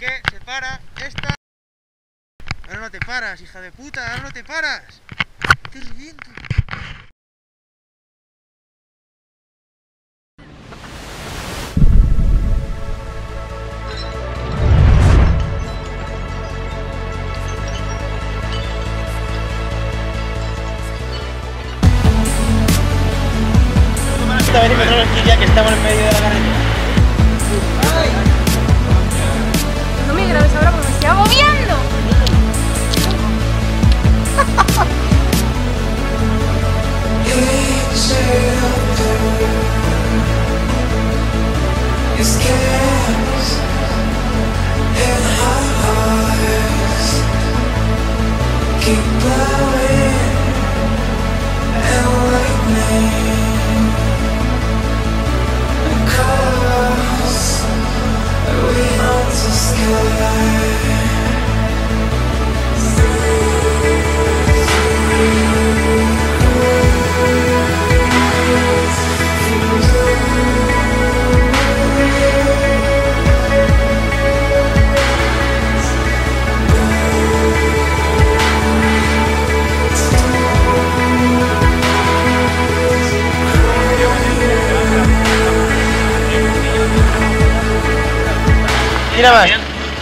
qué? Se para esta. Ahora no te paras, hija de puta, ahora no te paras. Te reviento.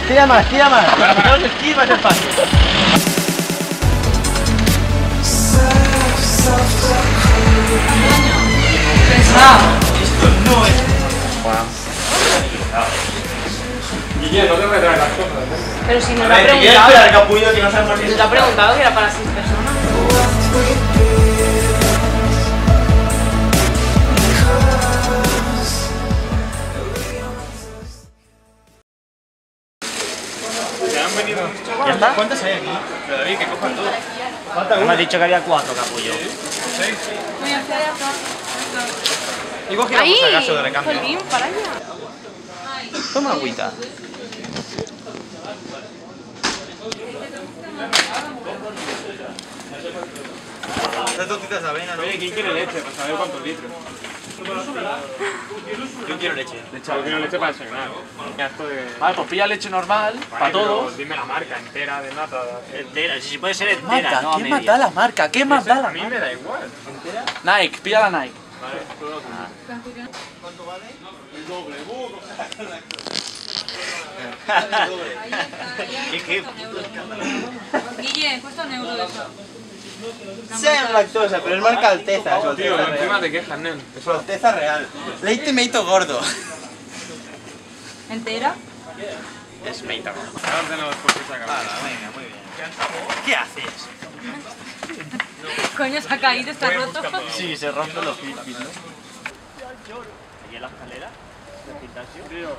Tira más, tira más. Vamos a esquí, va a ser fácil. Soft, soft, Pero si nos A lo ha ver, ¿qué quieres preguntado. esperar, capullo, que no sabemos si Nos lo ha preguntado que era para seis personas. ¿Ya está? ¿Cuántas hay aquí? Falta Me has dicho que había cuatro, capullo. Y cogí Ahí, por si acaso de recambio. Jolín, para allá. Toma agüita. Estas tortitas de avena, ¿no? Oye, ¿quién quiere leche? Para saber cuántos litros. Yo quiero leche. Yo quiero leche para desayunar. De... Vale, pues pilla leche normal, para Vale, todos. Dime la marca entera de nata. Entera, si puede ser entera, Marca, no a ¿qué más da la marca? ¿Qué más da A la mí marca? me da igual. Nike, pilla la Nike. ¿Qué, qué? Guille, cuesta un euro eso. Sea lactosa, pero es marca Alteza, su Tío, Alteza encima real. te quejas, nen. Su Alteza real. Leite meito gordo. ¿Entera? Es meito gordo. Ahora ordenador por si se acaba. venga, muy bien. ¿Qué haces? Coño, se ha caído, está roto. Sí, se rompen los flippis, ¿no? ¿Aquí en la escalera? ¿Del gimnasio?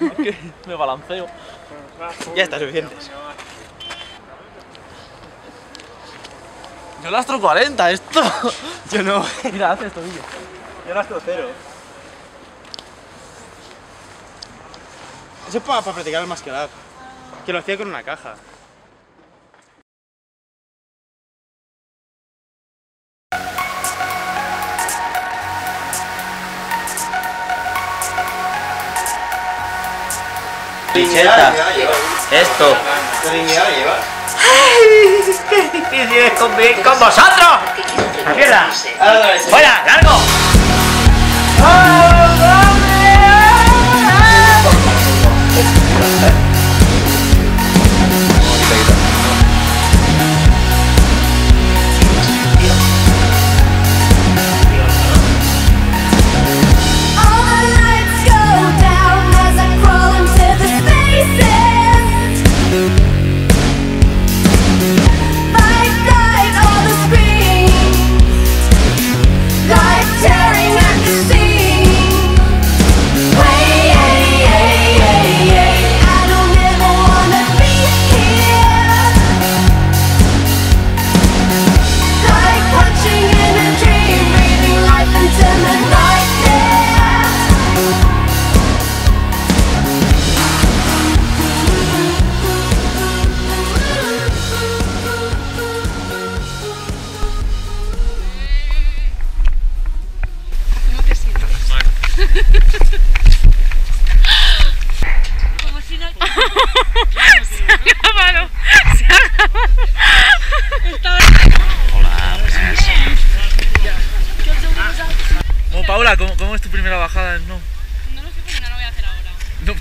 me balanceo. Ya está, suficientes. Yo lastro 40, esto. Yo no. Mira, hace esto. Yo gastro cero. Eso es para, para practicar el masquerar. Que lo hacía con una caja. Bicheta, esto. ¿Qué tienes con, con vosotros? ¡La mierda! ¡Fuera! ¡Largo! All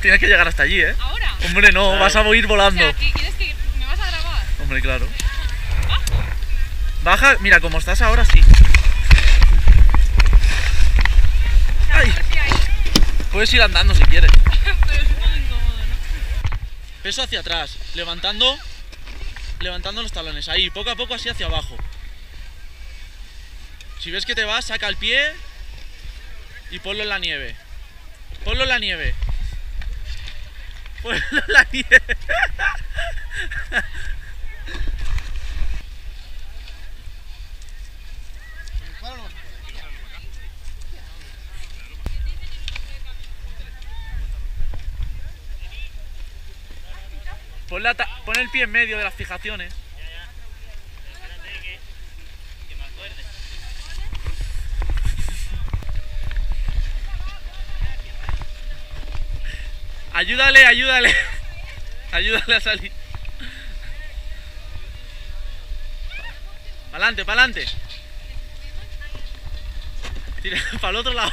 tienes que llegar hasta allí, ¿eh? ¿Ahora? Hombre, no, vas a ir O volando. sea, ¿qué- ¿quieres que me vas a grabar? Hombre, claro. Baja, mira, como estás ahora, sí. Ay, puedes ir andando si quieres. Pero es un poco incómodo, ¿no? Peso hacia atrás, levantando, levantando los talones. Ahí, poco a poco así hacia abajo. Si ves que te vas, saca el pie y ponlo en la nieve. Ponlo en la nieve. La. Pon, la pon el pie en medio de las fijaciones. Ayúdale, ayúdale. Ayúdale a salir. Pa'lante, pa'lante. Tira para el otro lado.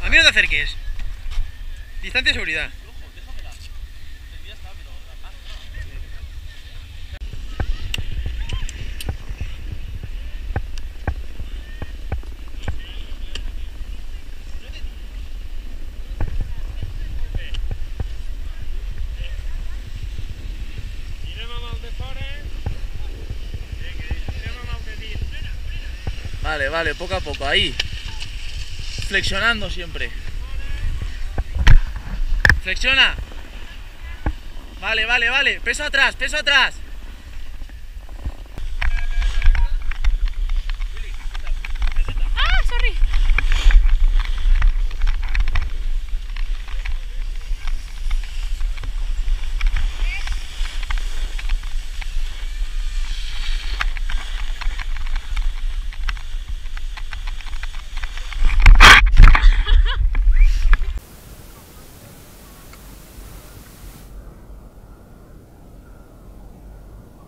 A mí no te acerques. Distancia de seguridad. Vale, poco a poco, ahí. Flexionando siempre. Flexiona. Vale, vale, vale. Peso atrás, peso atrás.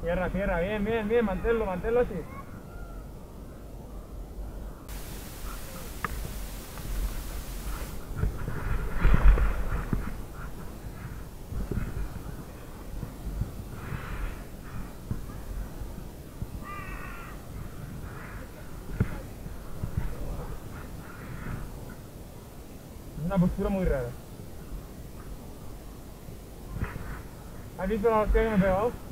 Cierra, cierra, bien, bien, bien, manténlo, manténlo así. Una postura muy rara. ¿Has visto la hostia que me he pegado?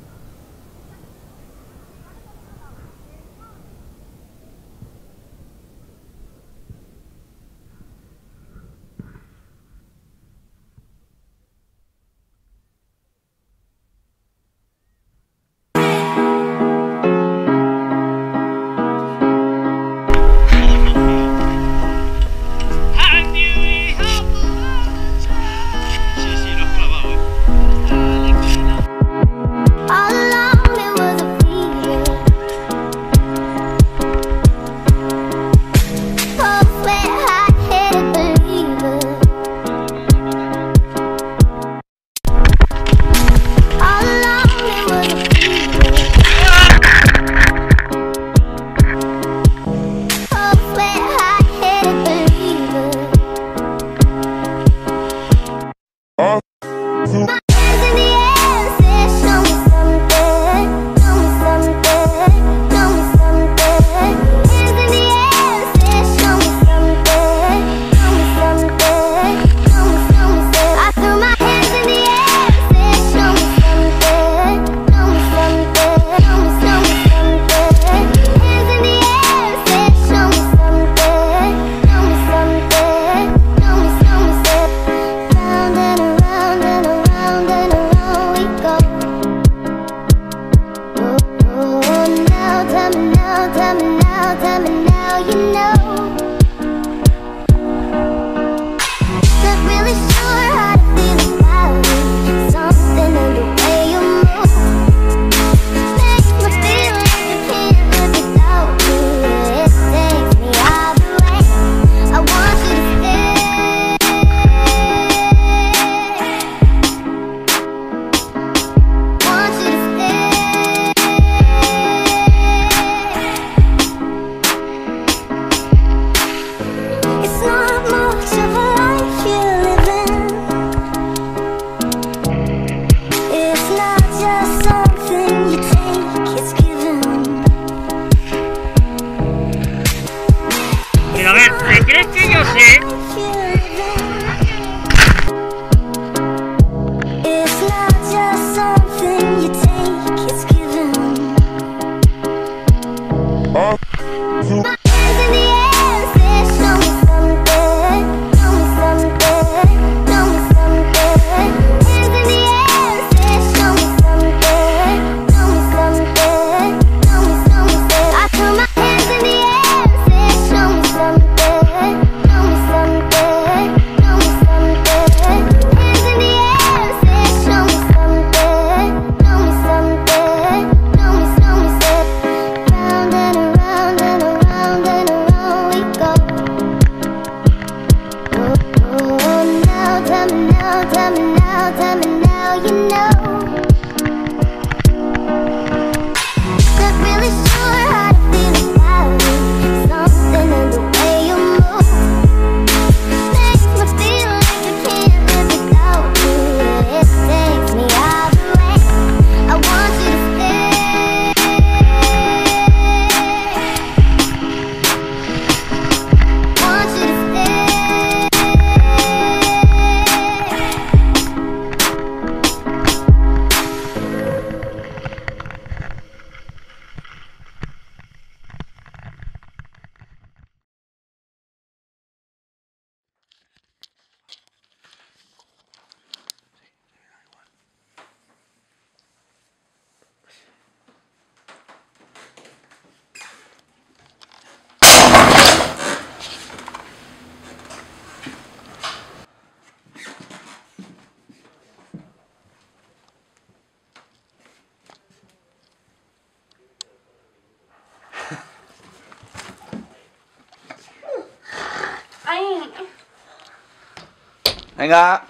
Venga,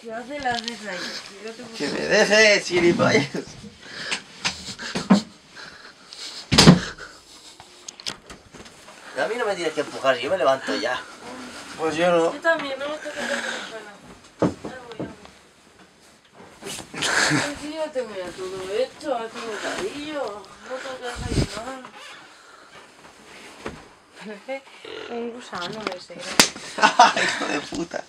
Si hace las de ahí. Yo te que me dejes, gilipollas. A mí no me tienes que empujar, yo me levanto ya. Pues yo no. Yo también, no me toques la teléfono. Algo ya. Ay, sí, yo tengo ya todo hecho, aquí bocadillo. No tengo que desayunar. Parece un gusano ese. Hijo de puta.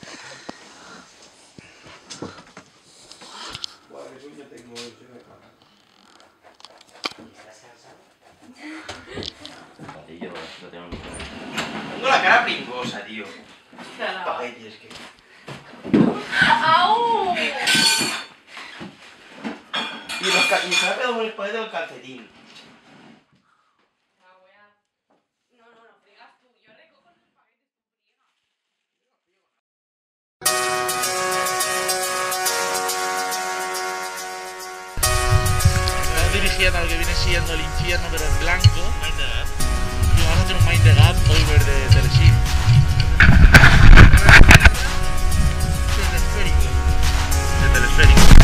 Tengo la cara pringosa, tío. Espaguetis, es que. ¡Au! Y, los ca- y se me ha pegado un espagueti del calcetín. Estamos dirigiendo a lo que viene siendo el infierno, pero en blanco. Y vamos a hacer un Mind the Gap over de Telesip. De telesférico. De telesférico.